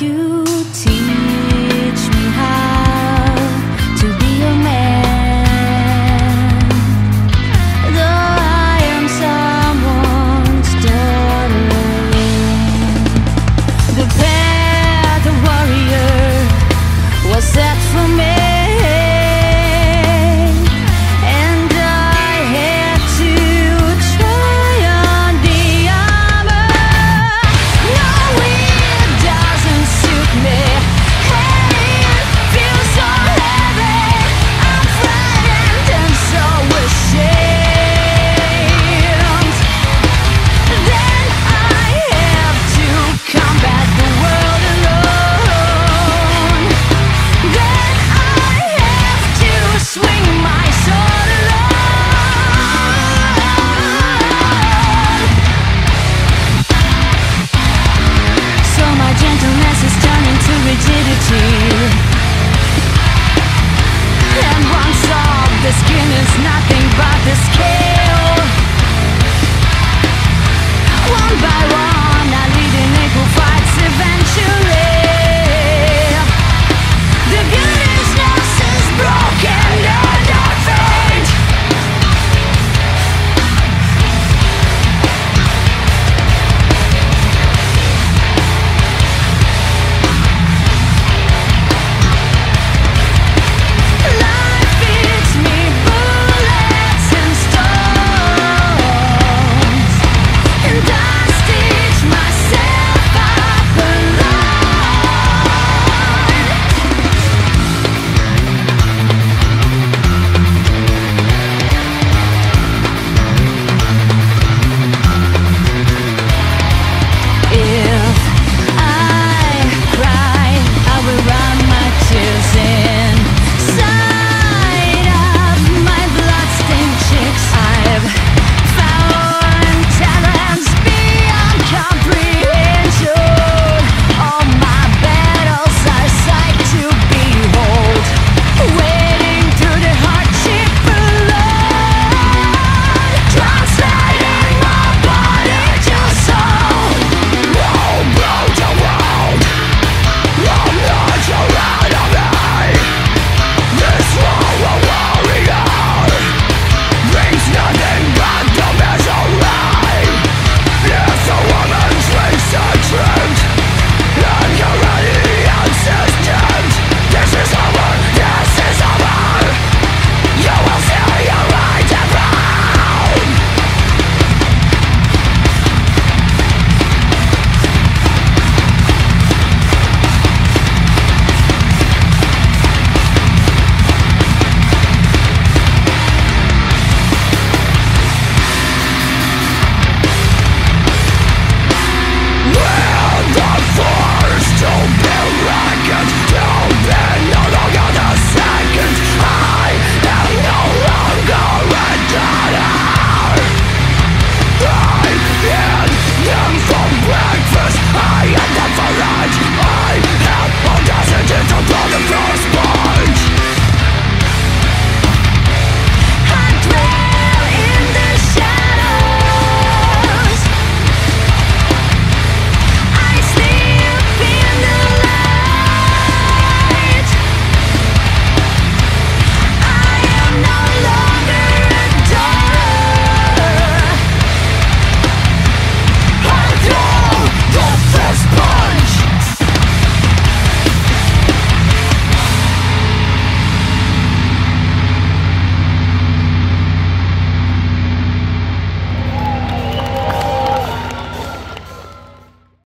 you